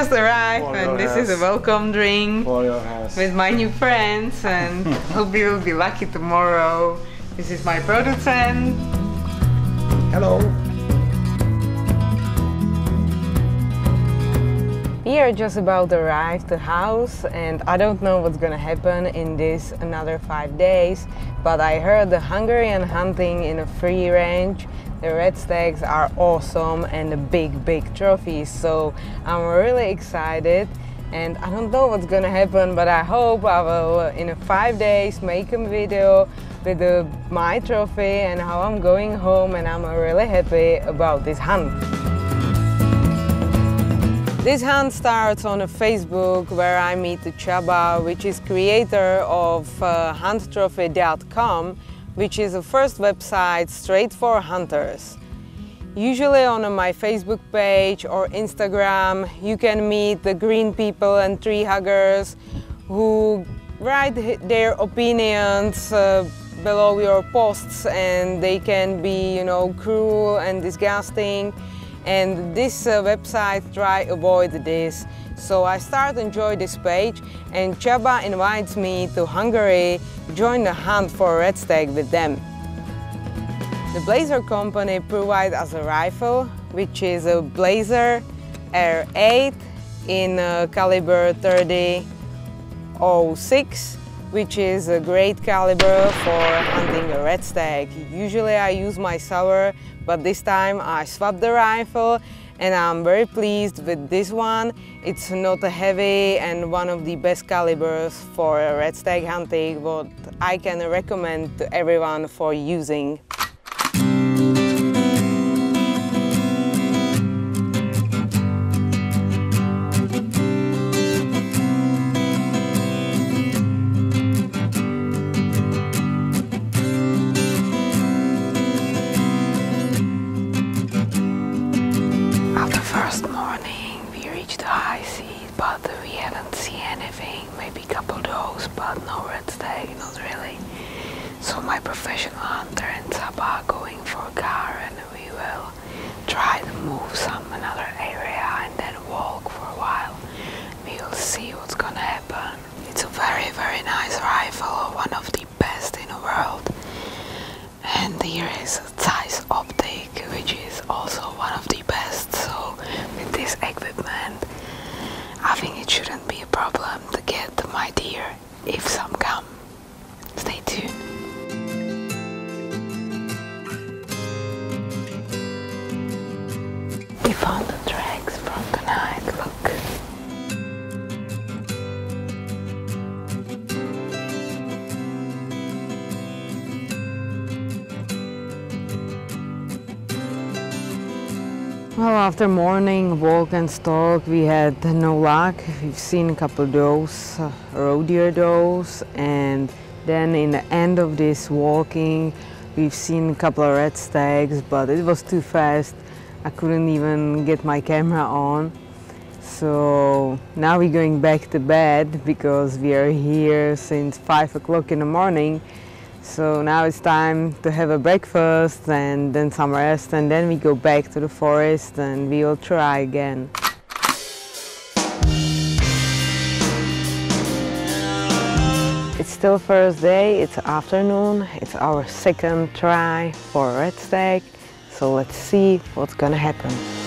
just arrived and this is a welcome drink with my new friends and hope you will be lucky tomorrow. This is my producer. Hello. We are just about to arrive to house and I don't know what's gonna happen in this another five days but I heard the Hungarian hunting in a free range the red stags are awesome and the big big trophies so I'm really excited and I don't know what's gonna happen but I hope I will uh, in a five days make a video with the, my trophy and how I'm going home and I'm really happy about this hunt. This hunt starts on a Facebook where I meet Csaba, which is creator of uh, hunttrophy.com, which is the first website straight for hunters. Usually on my Facebook page or Instagram, you can meet the green people and tree huggers who write their opinions uh, below your posts and they can be, you know, cruel and disgusting and this uh, website try avoid this. So I start enjoy this page and Csaba invites me to Hungary join the hunt for red stag with them. The Blaser company provides us a rifle, which is a Blaser R8 in uh, caliber 30 06, which is a great caliber for hunting a red stag. Usually I use my Sauer, but this time I swapped the rifle and I'm very pleased with this one. It's not heavy and one of the best calibers for red stag hunting, what I can recommend to everyone for using. What's gonna happen. It's a very very nice rifle, one of the best in the world. And here is a Zeiss Optic, which is also one of the best. So with this equipment, I think it shouldn't be a problem to get my deer if some after morning walk and stalk, we had no luck. We've seen a couple of does, uh, roe deer does, and then in the end of this walking, we've seen a couple of red stags, but it was too fast. I couldn't even get my camera on. So now we're going back to bed because we are here since five o'clock in the morning. So now it's time to have a breakfast and then some rest and then we go back to the forest and we will try again. It's still first day, it's afternoon, it's our second try for red stag. So let's see what's gonna happen.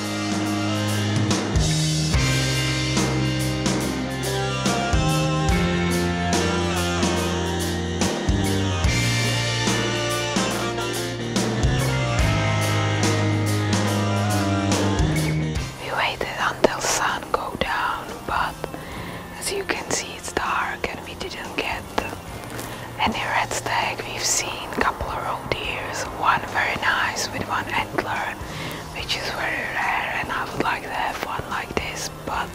Which is very rare and I would like to have one like this, but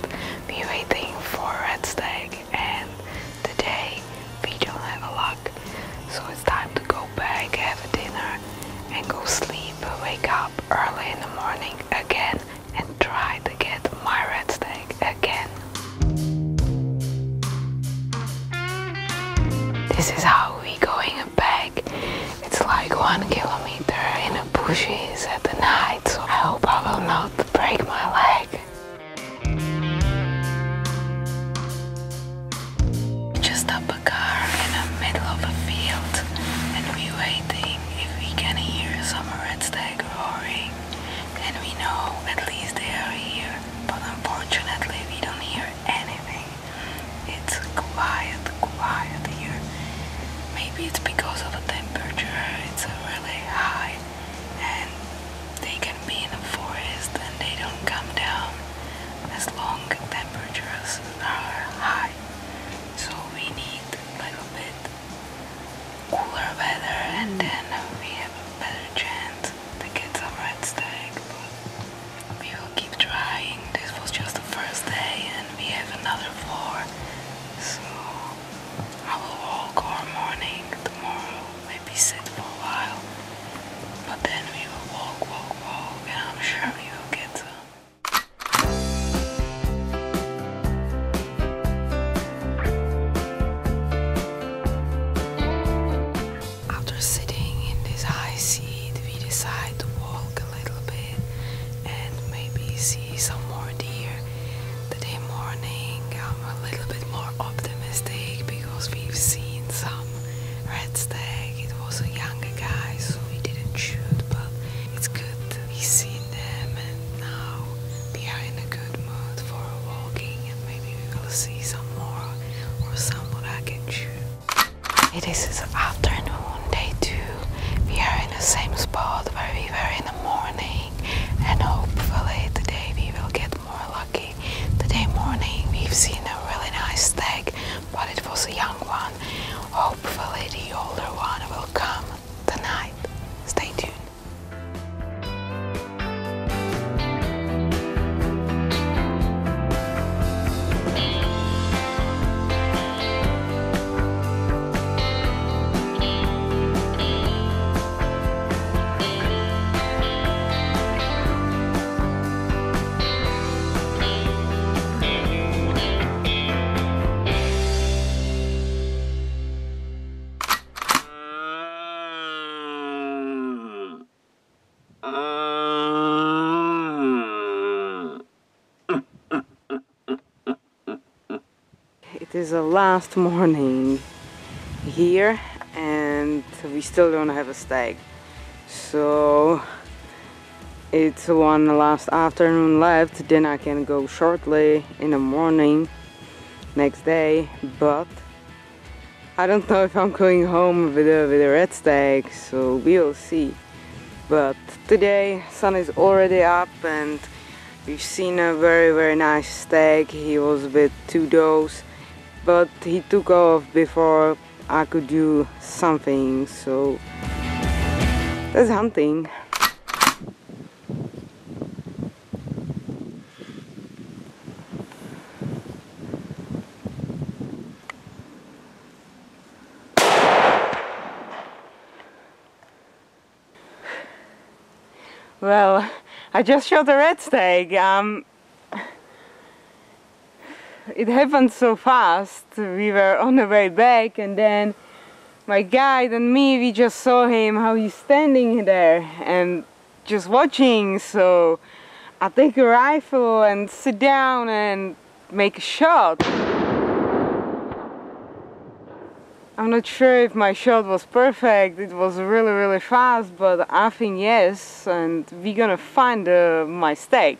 we waiting for red stag and today we don't have a luck. So it's time to go back, have a dinner and go sleep. Wake up early in the morning again and try to get my red stag again. This is how long temperatures Uh. It is the last morning here and we still don't have a stag. So it's one last afternoon left, then I can go shortly in the morning next day, but I don't know if I'm going home with a, with a red stag, so we'll see. But today sun is already up and we've seen a very very nice stag. He was with two does but he took off before I could do something, so that's hunting. Well, I just shot a red stag. Um, it happened so fast. We were on the way back, and then my guide and me, we just saw him how he's standing there and just watching. So I take a rifle and sit down and make a shot. I'm not sure if my shot was perfect. It was really, really fast, but I think yes, and we're gonna find uh, my stag.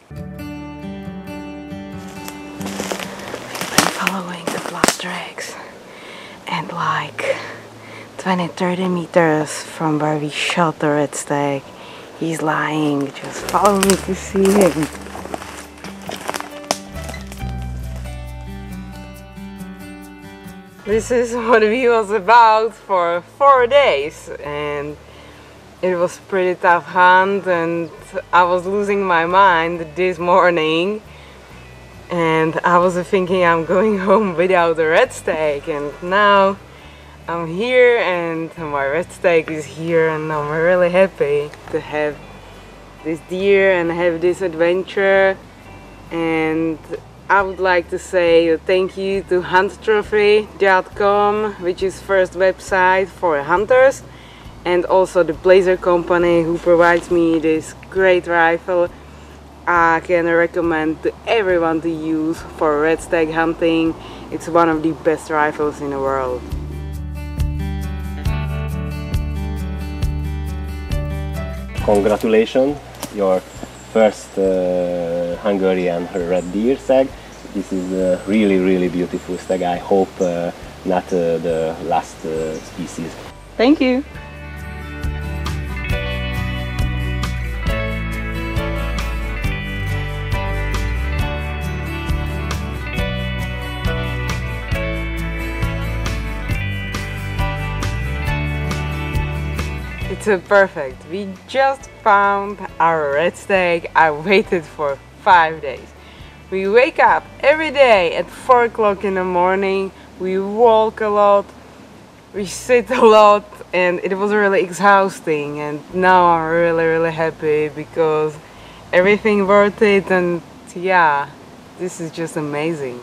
following the black drags and like 20-30 meters from where we shot the red stag he's lying just follow me to see him this is what we was about for four days and it was pretty tough hunt and I was losing my mind this morning and I was thinking I'm going home without a red stag and now I'm here and my red stag is here and I'm really happy to have this deer and have this adventure and I would like to say thank you to hunttrophy.com which is first website for hunters and also the Blaser company who provides me this great rifle I can recommend to everyone to use for red stag hunting. It's one of the best rifles in the world. Congratulations, your first uh, Hungarian red deer stag. This is a really, really beautiful stag. I hope uh, not uh, the last uh, species. Thank you. It's perfect. We just found our red stag. I waited for five days. We wake up every day at 4 o'clock in the morning. We walk a lot. We sit a lot and it was really exhausting and now I'm really really happy because everything worth it and yeah this is just amazing.